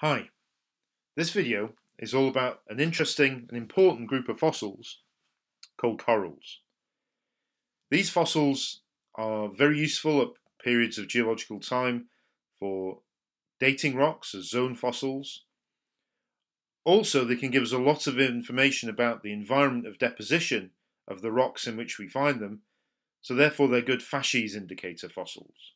Hi, this video is all about an interesting and important group of fossils called corals. These fossils are very useful at periods of geological time for dating rocks as zone fossils. Also, they can give us a lot of information about the environment of deposition of the rocks in which we find them, so therefore they're good facies indicator fossils.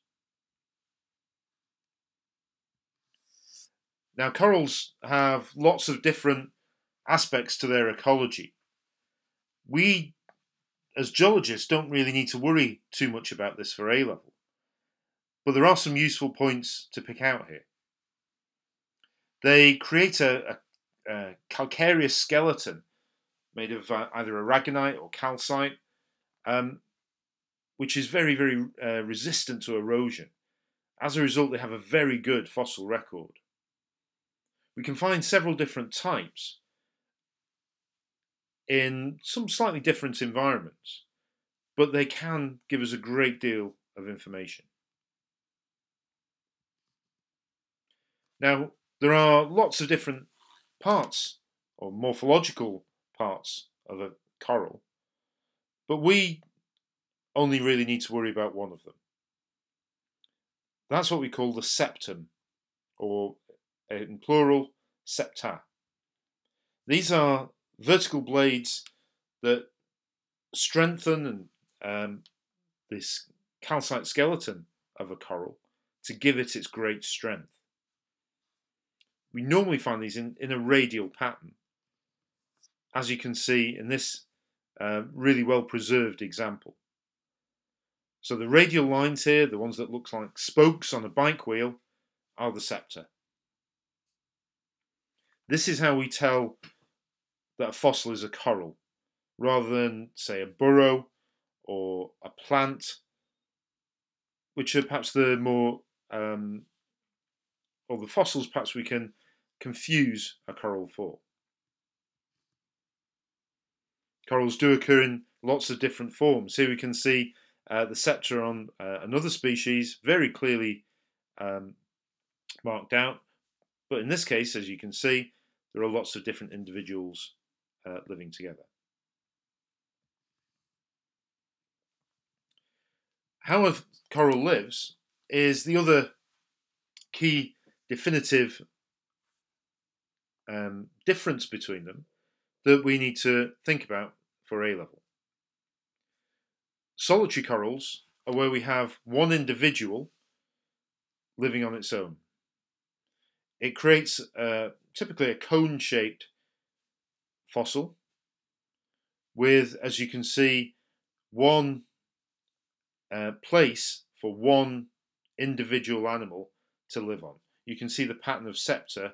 Now, corals have lots of different aspects to their ecology. We, as geologists, don't really need to worry too much about this for A level. But there are some useful points to pick out here. They create a, a, a calcareous skeleton made of uh, either aragonite or calcite, um, which is very, very uh, resistant to erosion. As a result, they have a very good fossil record. We can find several different types in some slightly different environments, but they can give us a great deal of information. Now, there are lots of different parts or morphological parts of a coral, but we only really need to worry about one of them. That's what we call the septum, or in plural, septa. These are vertical blades that strengthen um, this calcite skeleton of a coral to give it its great strength. We normally find these in, in a radial pattern, as you can see in this uh, really well preserved example. So the radial lines here, the ones that look like spokes on a bike wheel, are the septa. This is how we tell that a fossil is a coral, rather than, say, a burrow or a plant, which are perhaps the more, um, or the fossils perhaps we can confuse a coral for. Corals do occur in lots of different forms. Here we can see uh, the septa on uh, another species, very clearly um, marked out. But in this case, as you can see, there are lots of different individuals uh, living together. How a coral lives is the other key definitive um, difference between them that we need to think about for A level. Solitary corals are where we have one individual living on its own. It creates uh, typically a cone shaped fossil with, as you can see, one uh, place for one individual animal to live on. You can see the pattern of septa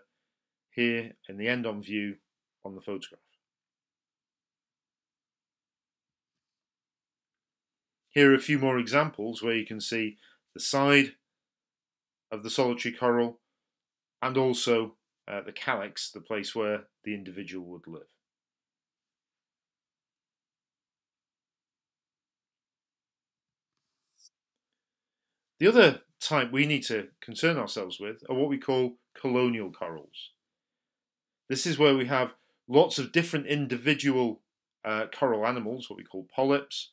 here in the end on view on the photograph. Here are a few more examples where you can see the side of the solitary coral and also uh, the calyx, the place where the individual would live. The other type we need to concern ourselves with are what we call colonial corals. This is where we have lots of different individual uh, coral animals, what we call polyps,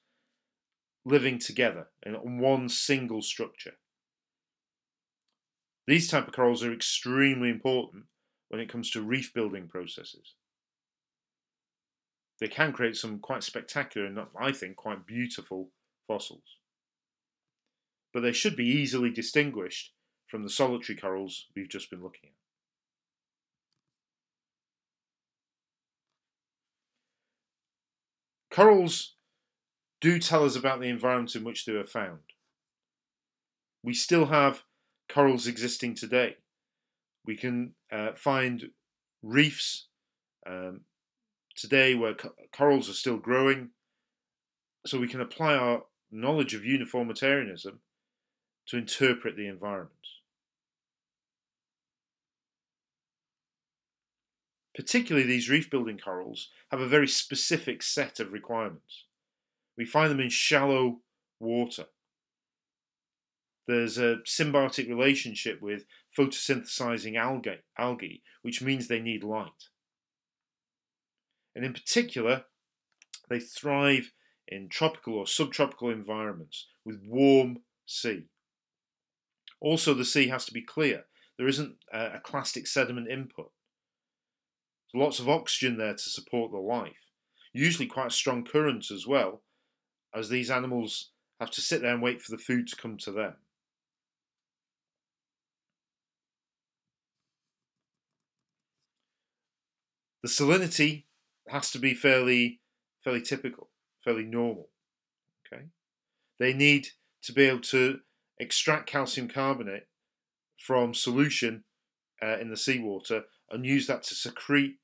living together in one single structure. These type of corals are extremely important when it comes to reef building processes. They can create some quite spectacular and I think quite beautiful fossils. But they should be easily distinguished from the solitary corals we've just been looking at. Corals do tell us about the environment in which they were found. We still have corals existing today. We can uh, find reefs um, today where co corals are still growing, so we can apply our knowledge of uniformitarianism to interpret the environment. Particularly these reef building corals have a very specific set of requirements. We find them in shallow water. There's a symbiotic relationship with photosynthesizing algae, algae, which means they need light. And in particular, they thrive in tropical or subtropical environments with warm sea. Also, the sea has to be clear. There isn't a, clastic sediment input. There's lots of oxygen there to support the life. Usually quite a strong currents as well, as these animals have to sit there and wait for the food to come to them. The salinity has to be fairly, fairly typical, fairly normal. Okay, they need to be able to extract calcium carbonate from solution uh, in the seawater and use that to secrete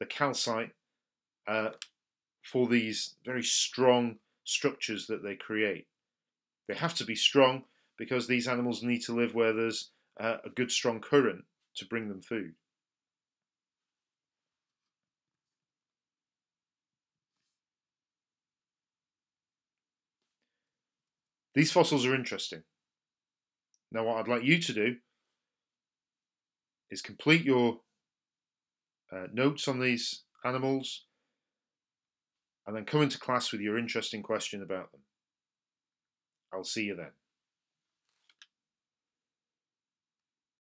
the calcite uh, for these very strong structures that they create. They have to be strong because these animals need to live where there's uh, a good strong current to bring them food. These fossils are interesting. Now, what I'd like you to do is complete your uh, notes on these animals and then come into class with your interesting question about them. I'll see you then.